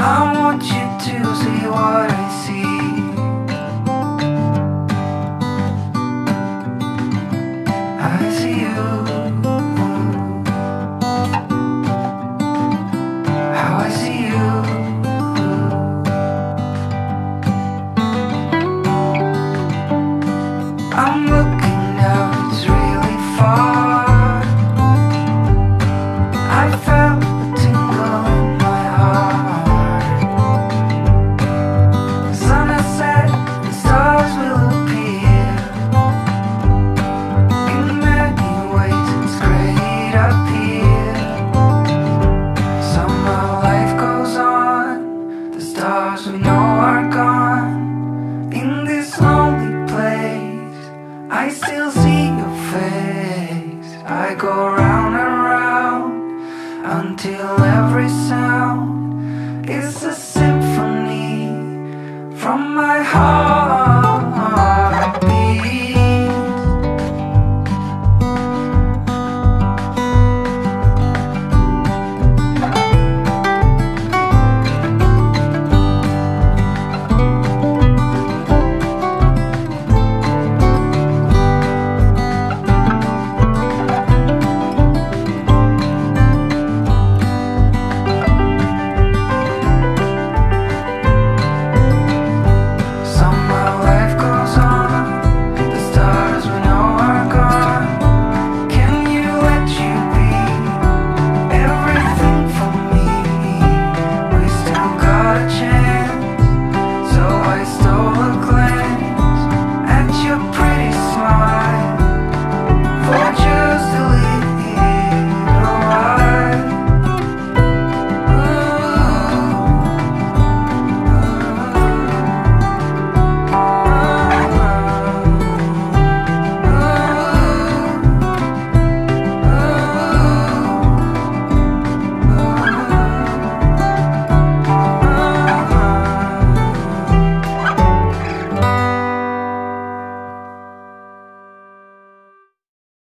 I want you to see what I still see your face. I go round and round until every sound is a symphony from my heart.